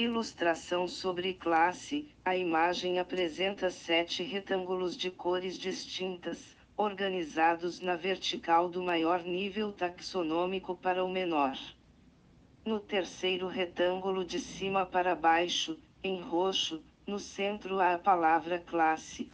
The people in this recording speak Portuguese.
Ilustração sobre classe: a imagem apresenta sete retângulos de cores distintas, organizados na vertical do maior nível taxonômico para o menor. No terceiro retângulo de cima para baixo, em roxo, no centro há a palavra classe,